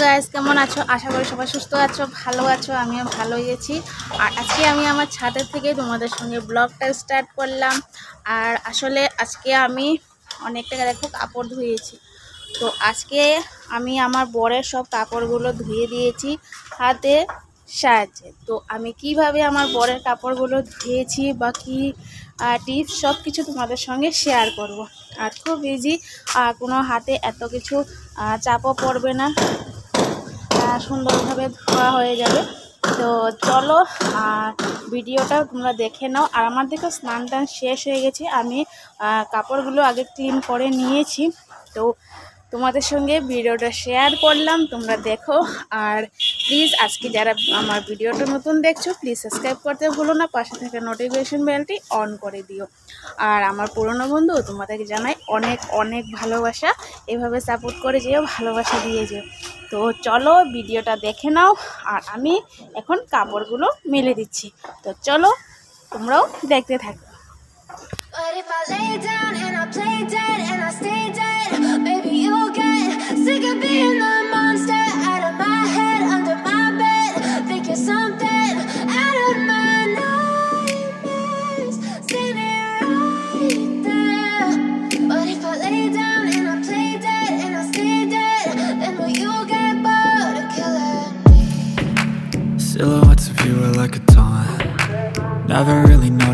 Guys কেমন আছো? আশা করি সবাই সুস্থ আছো, ভালো আছো, আমিও ভালোই আছি। আর আজকে আমি আমার ছাদের থেকে তোমাদের সঙ্গে ব্লগটা স্টার্ট করলাম। আর আসলে আজকে আমি অনেক টাকা দেখো কাপড় ধুয়েছি। তো আজকে আমি আমার বরের সব কাপড়গুলো ধুয়ে দিয়েছি হাতে সাহায্যে। তো আমি কীভাবে আমার বরের কাপড়গুলো ধুয়েছি বা কী টিপস সব কিছু তোমাদের সঙ্গে শেয়ার করব। আর খুব ইজি কোনো হাতে এত কিছু চাপও পড়বে না। সুন্দরভাবে ধোয়া হয়ে যাবে। তো চলো, আর ভিডিওটা তোমরা দেখে নাও। আর আমার দেখো, স্নান টান শেষ হয়ে গেছে। আমি কাপড়গুলো আগে ক্লিন করে নিয়েছি। তো তোমাদের সঙ্গে ভিডিওটা শেয়ার করলাম, তোমরা দেখো। আর প্লিজ আজকে যারা আমার ভিডিওটা নতুন দেখছ প্লিজ সাবস্ক্রাইব করতে ভুলো না। পাশে থাকা নোটিফিকেশন বেলটি অন করে দিও। আর আমার পুরনো বন্ধু, তোমাদেরকে জানাই অনেক অনেক ভালোবাসা। এভাবে সাপোর্ট করে যেও, ভালোবাসা দিয়ে যেও। তো চলো ভিডিওটা দেখে নাও, আর আমি এখন কাপড়গুলো মেলে দিচ্ছি। তো চলো, তোমরাও দেখতে থাকো।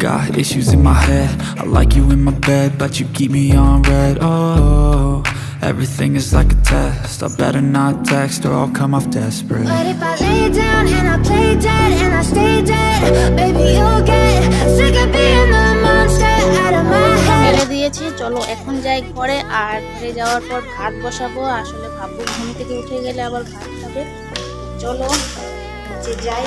Got issues in my head. I like you in my bed, but you keep me on red. Oh, everything is like a test. I better not text or I'll come off desperate. But if I lay down and I play dead and I stay dead, baby, you'll get sick of being the monster out of my head. ফেলে দিয়েছি চলো এখন যাই ঘরে আর ঘরে যাওয়ার পর ভাত বসাবো আসলে ভাববো ঘুম থেকে উঠে গেলে আবার ভাত খাবে চলো নিচে যাই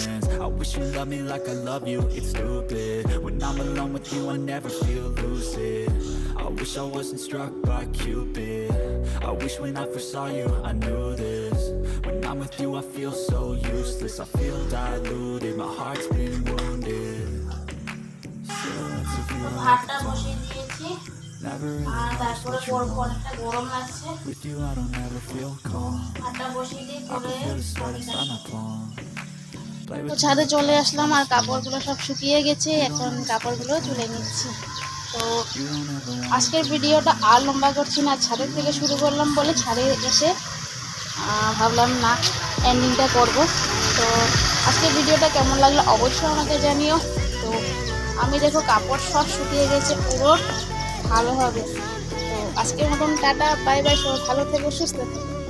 I wish you loved me like I love you, it's stupid When I'm alone with you I never feel lucid I wish I wasn't struck by Cupid I wish when I first saw you I knew this When I'm with you I feel so useless I feel diluted, my heart's been wounded Silhouettes of you ভাতটা বসিয়ে দিয়েছি Never really আর knows তারপরে what you পর want অনেকটা গরম লাগছে With you I don't ever feel calm ভাতটা বসিয়ে দিয়ে I পরে তো ছাদে চলে আসলাম আর কাপড়গুলো সব শুকিয়ে গেছে এখন কাপড়গুলো তুলে নিচ্ছি। তো আজকের ভিডিওটা আর লম্বা করছি না ছাদের থেকে শুরু করলাম বলে ছাদে এসে ভাবলাম না এন্ডিংটা করব। তো আজকের ভিডিওটা কেমন লাগল অবশ্যই আমাকে জানিও। তো আমি দেখো কাপড় সব শুকিয়ে গেছে পুরো ভালো হবে। তো আজকের মতন টাটা বাই বাই সবাই ভালো থেকো সুস্থ থেকো।